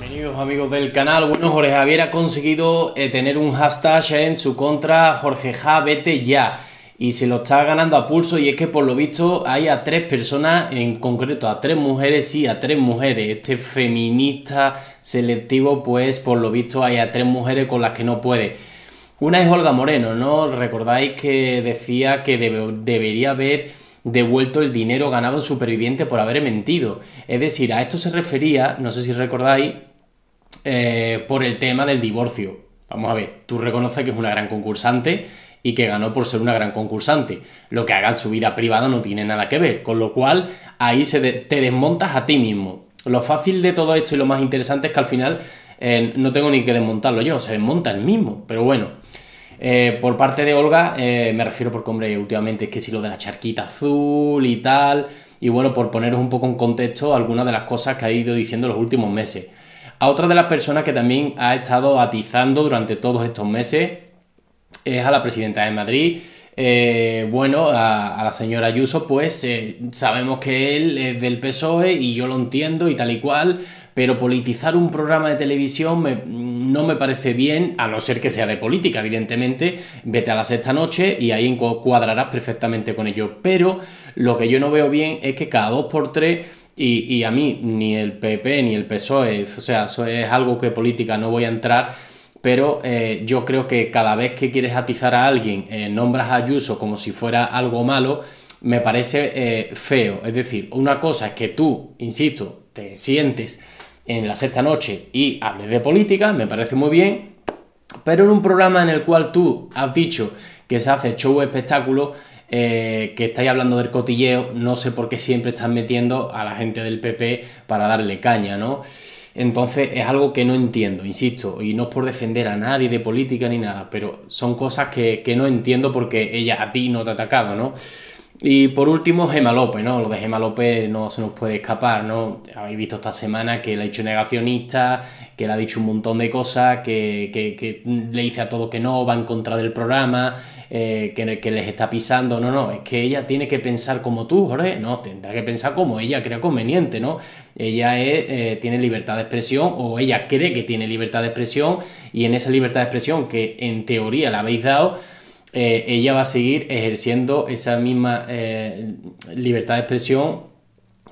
Bienvenidos amigos del canal. Bueno, Jorge Javier ha conseguido eh, tener un hashtag en su contra, Jorge Ja, vete ya. Y se lo está ganando a pulso y es que por lo visto hay a tres personas, en concreto a tres mujeres, sí, a tres mujeres. Este feminista selectivo, pues por lo visto hay a tres mujeres con las que no puede. Una es Olga Moreno, ¿no? Recordáis que decía que debería haber devuelto el dinero ganado en Superviviente por haber mentido. Es decir, a esto se refería, no sé si recordáis, eh, por el tema del divorcio. Vamos a ver, tú reconoces que es una gran concursante y que ganó por ser una gran concursante. Lo que haga en su vida privada no tiene nada que ver, con lo cual ahí se te desmontas a ti mismo. Lo fácil de todo esto y lo más interesante es que al final eh, no tengo ni que desmontarlo yo, se desmonta el mismo, pero bueno. Eh, por parte de Olga, eh, me refiero porque, hombre, últimamente es que si lo de la charquita azul y tal, y bueno, por poneros un poco en contexto algunas de las cosas que ha ido diciendo los últimos meses. A otra de las personas que también ha estado atizando durante todos estos meses es a la presidenta de Madrid, eh, bueno, a, la señora Ayuso, pues sabemos que él es del PSOE y yo lo entiendo y tal y cual, pero politizar un programa de televisión no me parece bien, a no ser que sea de política, evidentemente, vete a la sexta noche y ahí cuadrarás perfectamente con ello. Pero lo que yo no veo bien es que cada dos por tres, y, a mí ni el PP ni el PSOE, o sea, eso es algo que política no voy a entrar, pero eh, yo creo que cada vez que quieres atizar a alguien, eh, nombras a Ayuso como si fuera algo malo, me parece eh, feo. Es decir, una cosa es que tú, insisto, te sientes en la sexta noche y hables de política, me parece muy bien, pero en un programa en el cual tú has dicho que se hace show espectáculo, eh, que estáis hablando del cotilleo, no sé por qué siempre están metiendo a la gente del PP para darle caña, ¿no? Entonces es algo que no entiendo, insisto, y no es por defender a nadie de política ni nada, pero son cosas que, que no entiendo porque ella a ti no te ha atacado, ¿no? Y por último, Gema López, ¿no? Lo de Gema López no se nos puede escapar, ¿no? Habéis visto esta semana que le ha dicho negacionista, que le ha dicho un montón de cosas, que, le dice a todo que no, va en contra del programa, eh, que, les está pisando. No, no, es que ella tiene que pensar como tú, Jorge. No, tendrá que pensar como ella crea conveniente, ¿no? Ella eh, tiene libertad de expresión o ella cree que tiene libertad de expresión y en esa libertad de expresión que en teoría la habéis dado, eh, ella va a seguir ejerciendo esa misma eh, libertad de expresión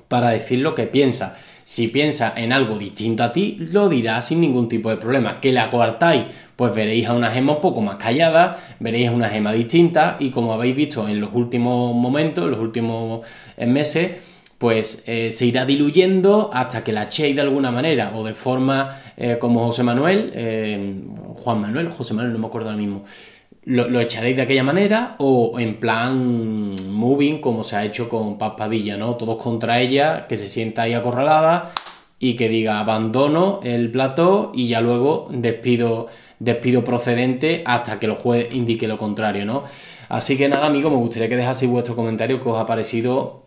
para decir lo que piensa. Si piensa en algo distinto a ti, lo dirá sin ningún tipo de problema. Que la coartáis, pues veréis a una gema un poco más callada, veréis una gema distinta y como habéis visto en los últimos momentos, en los últimos eh, meses, pues se irá diluyendo hasta que la echéis de alguna manera o de forma como José Manuel, Juan Manuel, José Manuel, no me acuerdo ahora mismo, lo, echaréis de aquella manera o en plan moving como se ha hecho con Paz Padilla, ¿no? Todos contra ella, que se sienta ahí acorralada y que diga abandono el plató y ya luego despido, despido procedente hasta que el juez indique lo contrario, ¿no? Así que nada, amigos, me gustaría que dejaseis vuestros comentarios que os ha parecido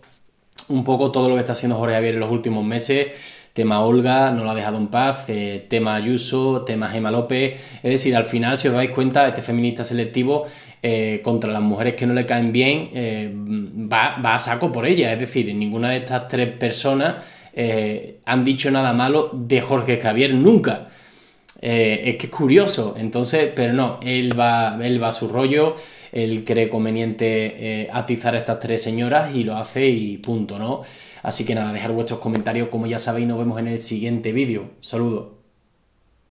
un poco todo lo que está haciendo Jorge Javier en los últimos meses tema Olga, no lo ha dejado en paz, eh, tema Ayuso, tema Gema López. Es decir, al final, si os dais cuenta, este feminista selectivo eh, contra las mujeres que no le caen bien eh, va, va, a saco por ella. Es decir, ninguna de estas tres personas han dicho nada malo de Jorge Javier nunca. Es que es curioso, entonces, pero no, él va, él va a su rollo, él cree conveniente atizar a estas tres señoras y lo hace y punto, ¿no? Así que nada, dejar vuestros comentarios, como ya sabéis, nos vemos en el siguiente vídeo. Saludos.